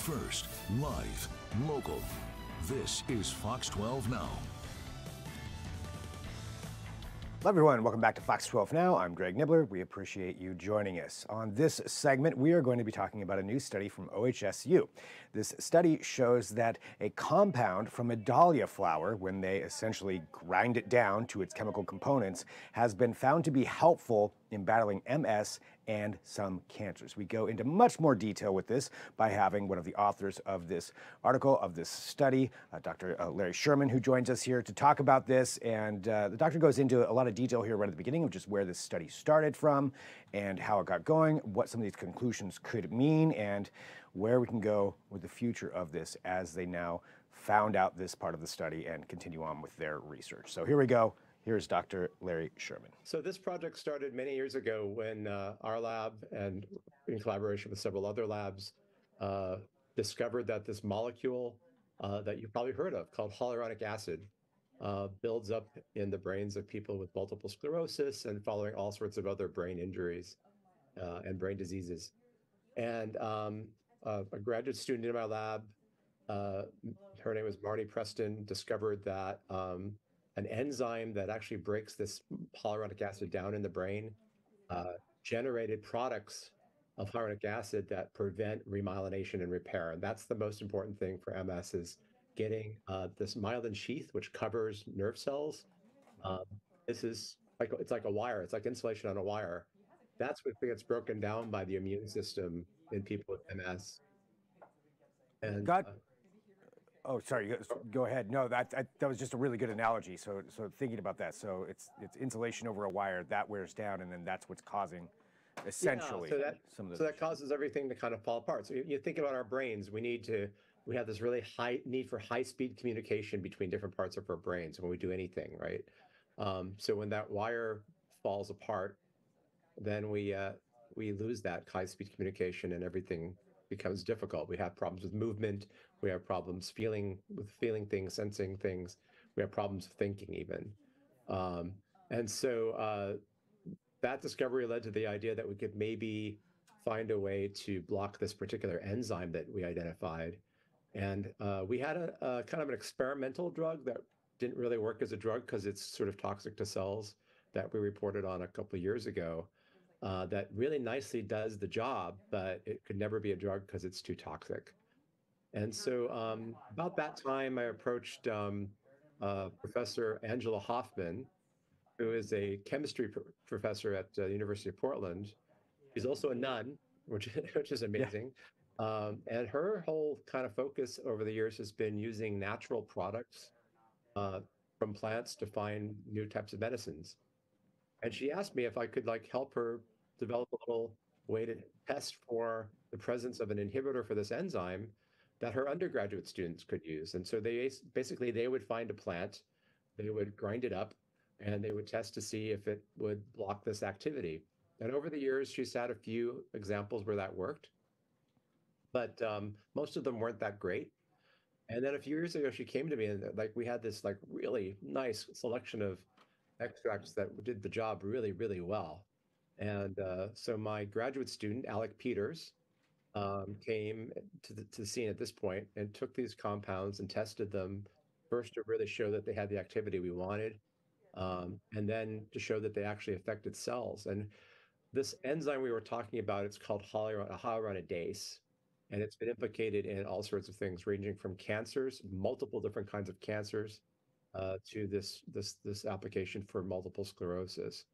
first, live, local. This is Fox 12 Now. Hello, everyone. Welcome back to Fox 12 Now. I'm Greg Nibler. We appreciate you joining us. On this segment, we are going to be talking about a new study from OHSU. This study shows that a compound from a dahlia flower, when they essentially grind it down to its chemical components, has been found to be helpful in battling MS and some cancers. We go into much more detail with this by having one of the authors of this article, of this study, uh, Dr. Uh, Larry Sherman, who joins us here to talk about this. And uh, the doctor goes into a lot of detail here right at the beginning of just where this study started from and how it got going, what some of these conclusions could mean, and where we can go with the future of this as they now found out this part of the study and continue on with their research. So here we go. Here's Dr. Larry Sherman. So this project started many years ago when uh, our lab and in collaboration with several other labs uh, discovered that this molecule uh, that you've probably heard of called hyaluronic acid uh, builds up in the brains of people with multiple sclerosis and following all sorts of other brain injuries uh, and brain diseases. And um, a graduate student in my lab, uh, her name was Marnie Preston, discovered that um, an enzyme that actually breaks this hyaluronic acid down in the brain uh, generated products of hyaluronic acid that prevent remyelination and repair. And that's the most important thing for MS is getting uh, this myelin sheath, which covers nerve cells. Um, this is like, it's like a wire. It's like insulation on a wire. That's what gets broken down by the immune system in people with MS. And God, uh, Oh, sorry. Go, go ahead. No, that, that, that was just a really good analogy. So so thinking about that, so it's it's insulation over a wire that wears down, and then that's what's causing essentially yeah, so that, some of the so that causes everything to kind of fall apart. So you, you think about our brains. We need to we have this really high need for high speed communication between different parts of our brains when we do anything, right? Um, so when that wire falls apart, then we uh, we lose that high speed communication and everything becomes difficult. We have problems with movement. We have problems feeling with feeling things, sensing things. We have problems with thinking even. Um, and so uh, that discovery led to the idea that we could maybe find a way to block this particular enzyme that we identified. And uh, we had a, a, kind of an experimental drug that didn't really work as a drug because it's sort of toxic to cells that we reported on a couple of years ago uh, that really nicely does the job, but it could never be a drug because it's too toxic. And so um, about that time, I approached um, uh, Professor Angela Hoffman, who is a chemistry pr- professor at the uh, University of Portland. She's also a nun, which, which is amazing. Yeah. Um, and her whole kind of focus over the years has been using natural products uh, from plants to find new types of medicines. And she asked me if I could like help her develop a little way to test for the presence of an inhibitor for this enzyme that her undergraduate students could use. And so they basically they would find a plant, they would grind it up, and they would test to see if it would block this activity. And over the years, she's had a few examples where that worked, but um, most of them weren't that great. And then a few years ago, she came to me and like we had this like really nice selection of extracts that did the job really, really well. And uh, so my graduate student, Alec Peters, um, came to the, to the scene at this point and took these compounds and tested them first to really show that they had the activity we wanted, um, and then to show that they actually affected cells. And this enzyme we were talking about, it's called hyaluronidase, and it's been implicated in all sorts of things, ranging from cancers, multiple different kinds of cancers, to this this this application for multiple sclerosis.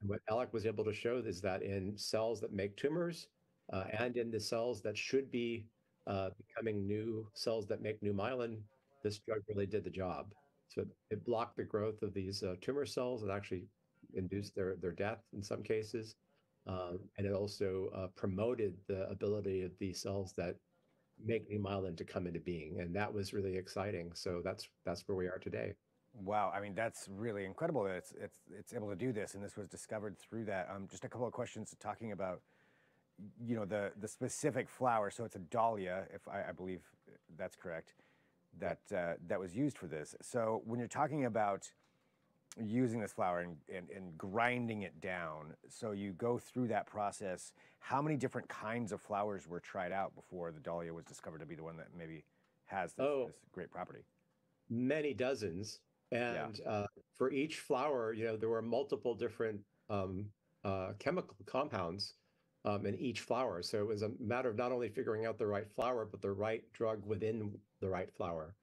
And what Alec was able to show is that in cells that make tumors uh, and in the cells that should be uh, becoming new cells that make new myelin, this drug really did the job. So it blocked the growth of these uh, tumor cells and actually induced their, their death in some cases. Um, and it also uh, promoted the ability of these cells that make new myelin to come into being. And that was really exciting. So that's that's where we are today. Wow, I mean that's really incredible that it's it's it's able to do this, and this was discovered through that. Um, just a couple of questions talking about, you know, the the specific flower. So it's a dahlia, if I, I believe that's correct, that uh, that was used for this. So when you're talking about using this flower and, and, and grinding it down. So you go through that process. How many different kinds of flowers were tried out before the dahlia was discovered to be the one that maybe has this, Oh. this great property? many dozens and uh, for each flower you know there were multiple different um, uh, chemical compounds um, in each flower so it was a matter of not only figuring out the right flower but the right drug within the right flower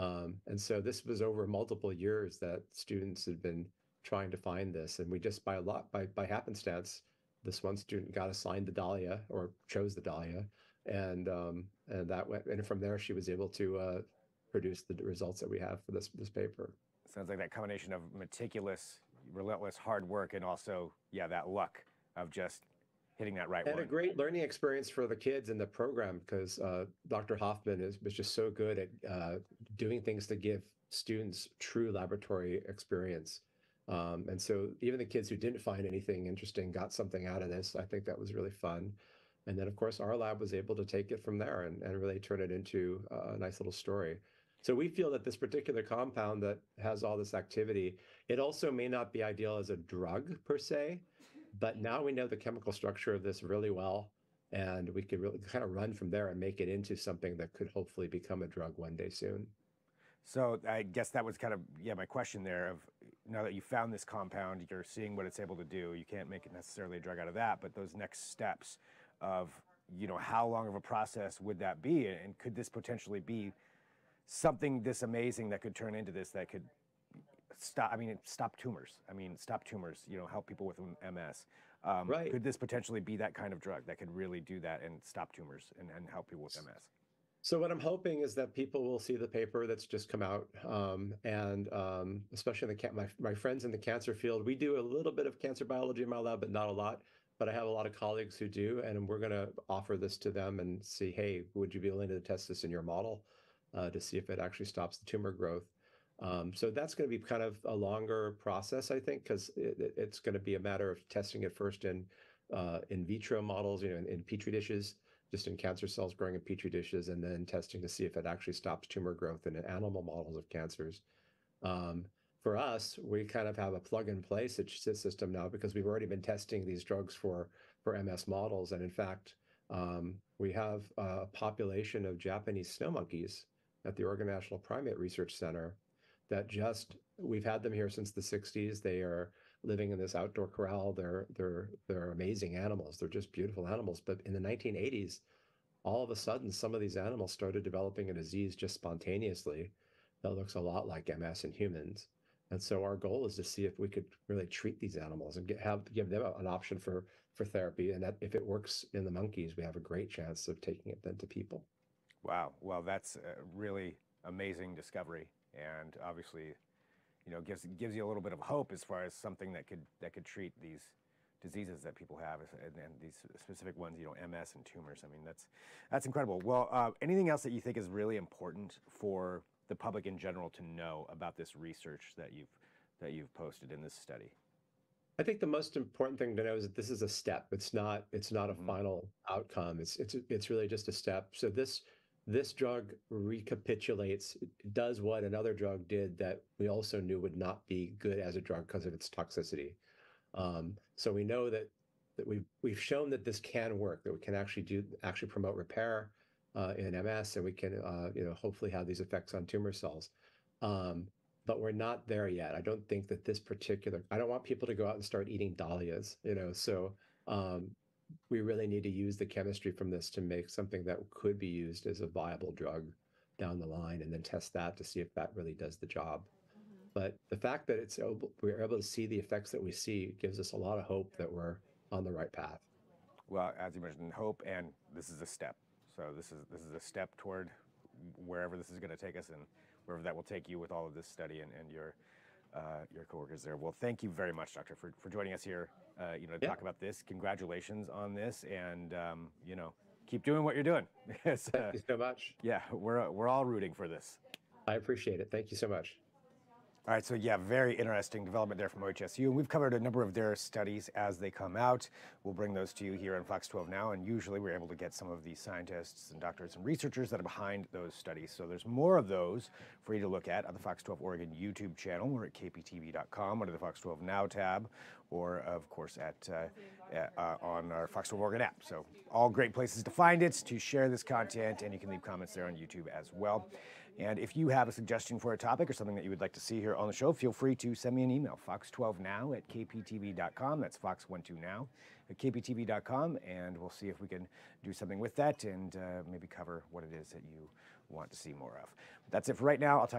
um, and so this was over multiple years that students had been trying to find this and we just by a lot by, by happenstance this one student got assigned the dahlia or chose the dahlia and um, and that went and from there she was able to uh, produce the results that we have for this this paper. Sounds like that combination of meticulous, relentless hard work and also, yeah, that luck of just hitting that right And one. a great learning experience for the kids in the program because uh, Dr. Hoffman is was just so good at uh, doing things to give students true laboratory experience. Um, and so even the kids who didn't find anything interesting got something out of this. I think that was really fun. And then, of course, our lab was able to take it from there and, and really turn it into a nice little story. So we feel that this particular compound that has all this activity, it also may not be ideal as a drug per se, but now we know the chemical structure of this really well, and we could really kind of run from there and make it into something that could hopefully become a drug one day soon. So I guess that was kind of yeah my question there of now that you found this compound, you're seeing what it's able to do. You can't make it necessarily a drug out of that, but those next steps of you know how long of a process would that be, and could this potentially be something this amazing that could turn into this that could stop? I mean, stop tumors. I mean, stop tumors. You know, help people with MS. Um, Right. Could this potentially be that kind of drug that could really do that and stop tumors and, and help people with MS? So what I'm hoping is that people will see the paper that's just come out, um, and um, especially the my my friends in the cancer field, we do a little bit of cancer biology in my lab, but not a lot. But I have a lot of colleagues who do, and we're going to offer this to them and see, hey, would you be willing to test this in your model uh, to see if it actually stops the tumor growth? Um, so that's going to be kind of a longer process, I think, because it- it's going to be a matter of testing it first in uh, in vitro models, you know, in, in petri dishes just in cancer cells growing in petri dishes and then testing to see if it actually stops tumor growth in animal models of cancers. Um, for us, we kind of have a plug and play system now because we've already been testing these drugs for, for MS models. And in fact, um, we have a population of Japanese snow monkeys at the Oregon National Primate Research Center that just, we've had them here since the 60s. They are living in this outdoor corral. They're they're they're amazing animals. They're just beautiful animals. But in the 1980s, all of a sudden, some of these animals started developing a disease just spontaneously that looks a lot like MS in humans. And so our goal is to see if we could really treat these animals and get, have give them an option for for therapy. And that if it works in the monkeys, we have a great chance of taking it then to people. Wow. Well, that's a really amazing discovery, and obviously, you know, gives gives you a little bit of hope as far as something that could that could treat these diseases that people have, and, and these specific ones, you know, MS and tumors. I mean, that's that's incredible. Well, uh, anything else that you think is really important for the public in general to know about this research that you've that you've posted in this study? I think the most important thing to know is that this is a step. It's not it's not a Mhm. final outcome. It's it's it's really just a step. So this this drug recapitulates does what another drug did that we also knew would not be good as a drug because of its toxicity. Um, so we know that that we've we've shown that this can work. That we can actually do actually promote repair uh, in MS, and we can uh, you know hopefully have these effects on tumor cells. Um, but we're not there yet. I don't think that this particular, I don't want people to go out and start eating dahlias, you know, so um, we really need to use the chemistry from this to make something that could be used as a viable drug down the line and then test that to see if that really does the job. Mm-hmm. But the fact that it's able, we're able to see the effects that we see gives us a lot of hope that we're on the right path. Well, as you mentioned, hope, and this is a step. So this is this is a step toward wherever this is going to take us, and wherever that will take you with all of this study and, and your uh, your coworkers there. Well, thank you very much, Doctor, for, for joining us here. Uh, you know, to Yeah. talk about this. Congratulations on this, and um, you know, keep doing what you're doing. Uh, Thank you so much. yeah, we're we're all rooting for this. I appreciate it. Thank you so much. All right, so yeah, very interesting development there from OHSU. And we've covered a number of their studies as they come out. We'll bring those to you here on Fox 12 Now. And usually we're able to get some of the scientists and doctors and researchers that are behind those studies. So there's more of those for you to look at on the Fox 12 Oregon YouTube channel. We're at kptv.com under the Fox 12 Now tab, or of course at uh, uh, on our Fox 12 Oregon app. So all great places to find it, to share this content, and you can leave comments there on YouTube as well. And if you have a suggestion for a topic or something that you would like to see here on the show, feel free to send me an email, fox12now at kptv.com. That's fox12now at kptv.com, and we'll see if we can do something with that and uh, maybe cover what it is that you want to see more of. That's it for right now. I'll talk